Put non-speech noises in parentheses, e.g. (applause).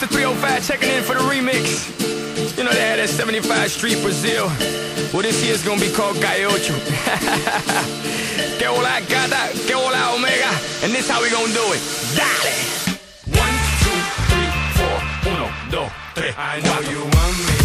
The 305 checking in for the remix. You know they had that 75 Street Brazil. Well, this year's gonna be called Calle Ocho. (laughs) que hola gata, que hola omega. And this how we gonna do it. Dale! One, two, three, four. Uno, dos, tres. I know you want me.